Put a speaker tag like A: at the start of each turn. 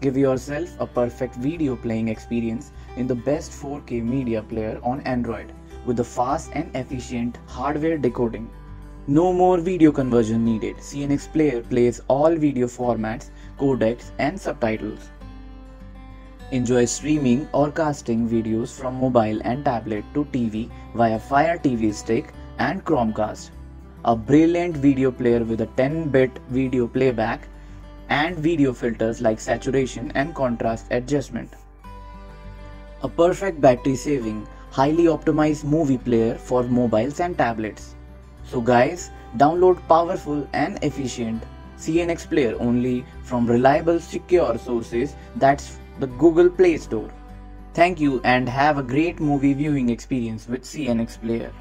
A: give yourself a perfect video playing experience in the best 4K media player on Android with the fast and efficient hardware decoding. No more video conversion needed. CNX Player plays all video formats, codecs, and subtitles. Enjoy streaming or casting videos from mobile and tablet to TV via Fire TV Stick and Chromecast. A brilliant video player with a 10 bit video playback and video filters like saturation and contrast adjustment. A perfect battery saving, highly optimized movie player for mobiles and tablets. So guys, download powerful and efficient CNX player only from reliable secure sources that's the Google Play Store. Thank you and have a great movie viewing experience with CNX player.